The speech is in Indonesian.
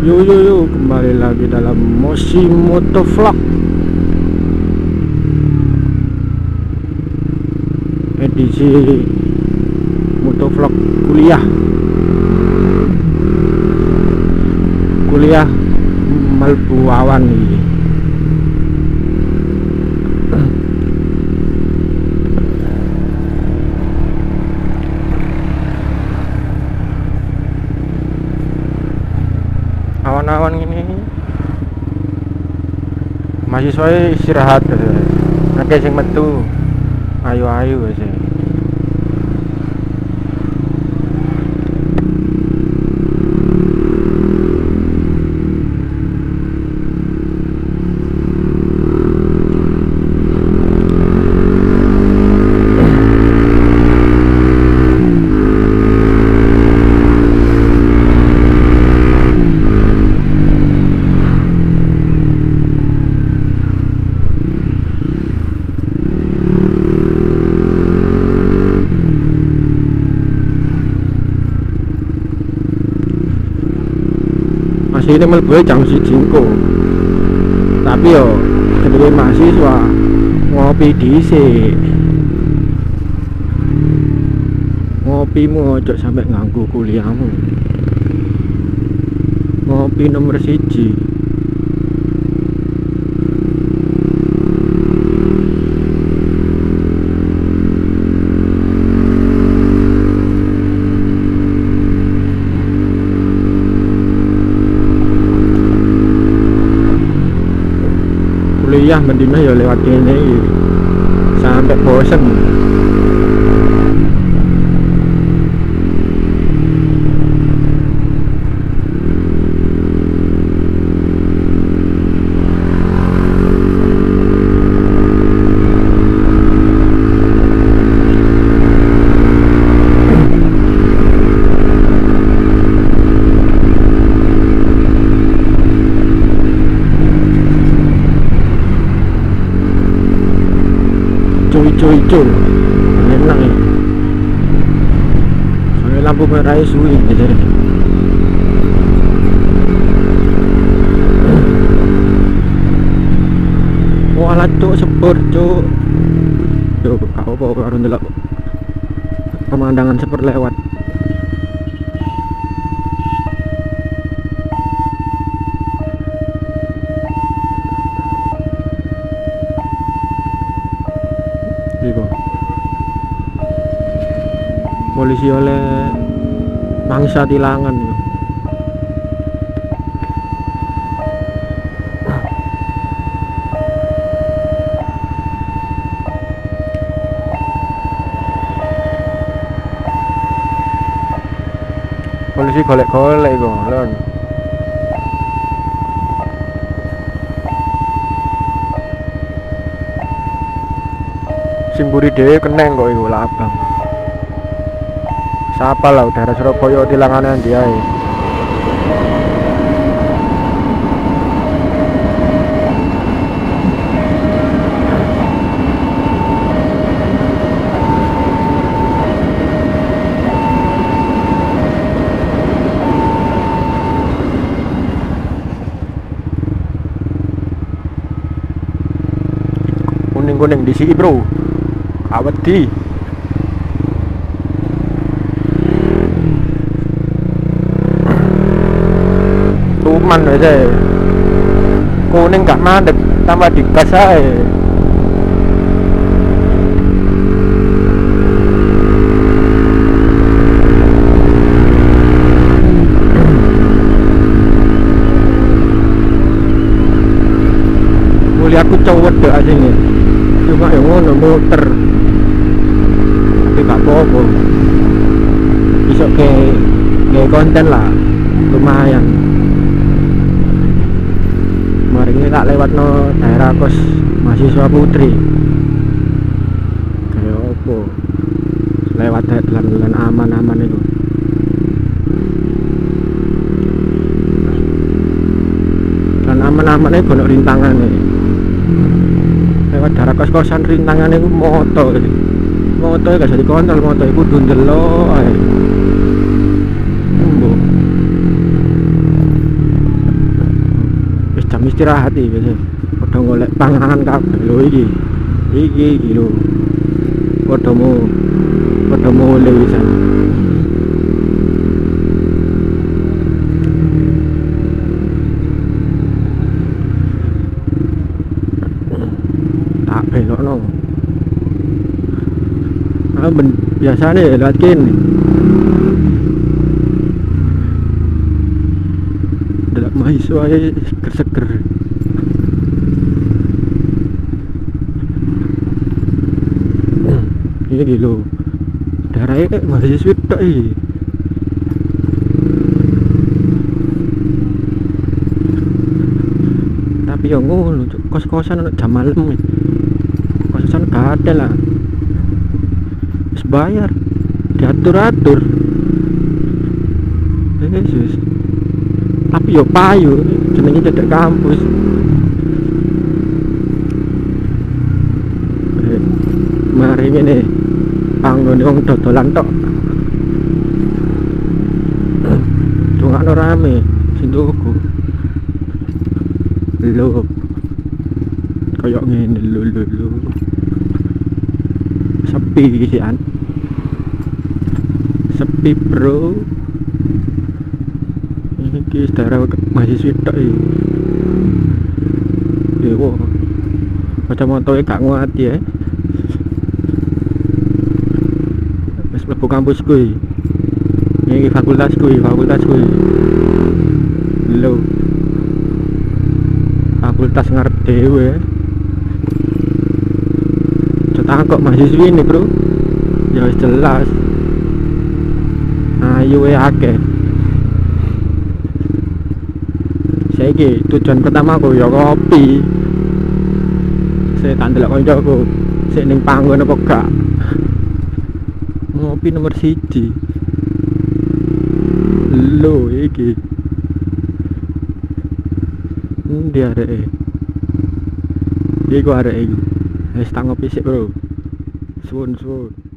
Yo yo yo kembali lagi dalam Moshi Moto Vlog. Edisi Moto Vlog kuliah. Kuliah Melbu Awan iki awan-awan ini mahasiswa istirahat nanti sing metu. Ayu-ayu sih masih ini melbu jam si jingko. Tapi yo sebagai mahasiswa ngopi dhisik. Ngopimu ojo sampai nganggu kuliahmu. Ngopi nomor siji kuliah mendina ya lewat kene sampai bosen cuy enak ya soalnya lampu merahnya suwi. Gitu Walah cuk. Sepur cuk. Kau apa karo ndelok pemandangan sepur lewat Polisi oleh mangsa tilangan yo. Polisi golek-golek iku, lon. Simburi dhewe keneng kok iku lah abang. Siapa lah daerah Surabaya tilangane ndi ae. kuning-kuning di sini bro awet di tuman aja kuning gak mandek tambah digas aja mulia aku cowok deh aja nih cuma yang ngono muter tapi gak apa-apa. Bisa ke ke konten lah lumayan. Mari ini tak lewat no daerah kos mahasiswa putri. Kayak apa? Lewat jalan-jalan aman-aman itu. Dan aman-aman itu gonok rintangan nih lewat daerah kos-kosan rintangan itu moto moto gak bisa dikontrol moto itu dundelo ae. Embo. istirahat iki biasa padha golek panganan kabeh iki. Iki iki lho. Padha mau padha mau wisan tak belokno ah ben biasane lewat kene. Delok mahasiswa e seger-seger. Iki lho. Daerahnya kayak mahasiswa iki? Tapi yang ngono kos-kosan jam malam nih kos-kosan gak ada lah bayar diatur-atur. Yesus tapi yo payu jenenge cedek kampus. Eh, mari ngene panggone wong dodolan tok. Dongakno rame sing tuku. Lho kayak ngene lho lho lho. Sepi iki an sepi bro iki sedara mahasiswa tok iki ya wo kacamata e gak nguati ya. Wis mlebu kampus kuwi iki fakultas kuwi fakultas kuwi lho fakultas ngarep dhewe cetak kok mahasiswa ini bro. Ya jelas ayo we akeh saiki tujuan pertama aku ya kopi saya tak ndelok kancaku sik ning panggon apa gak ngopi nomor siji lho iki Endi areke? Iku areke iku. Wis tak ngopi sik, Bro. Suwun, suwun.